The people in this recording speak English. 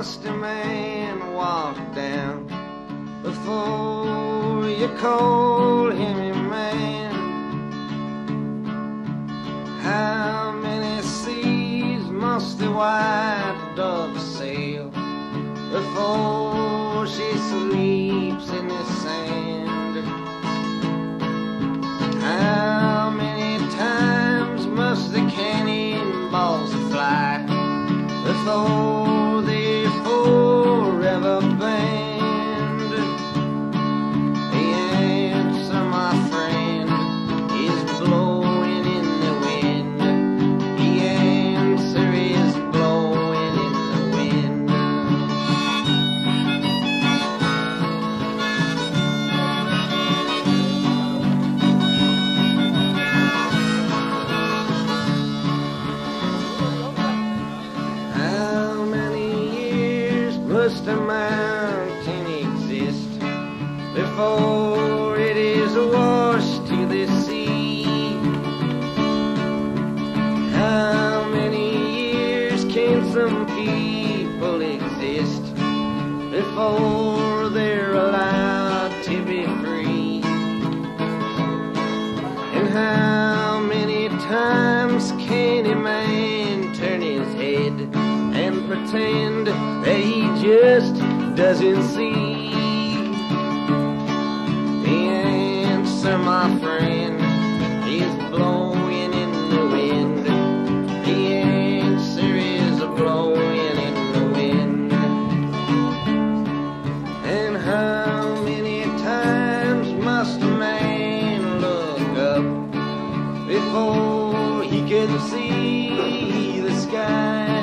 must a man walk down before you call him your man? How many seas must the white dove sail before she sleeps in the sand? Must a mountain exist before it is washed to the sea? How many years can some people exist before they're allowed to be free? And how doesn't see? The answer, my friend, is blowing in the wind. The answer is blowing in the wind. And how many times must a man look up before he can see the sky?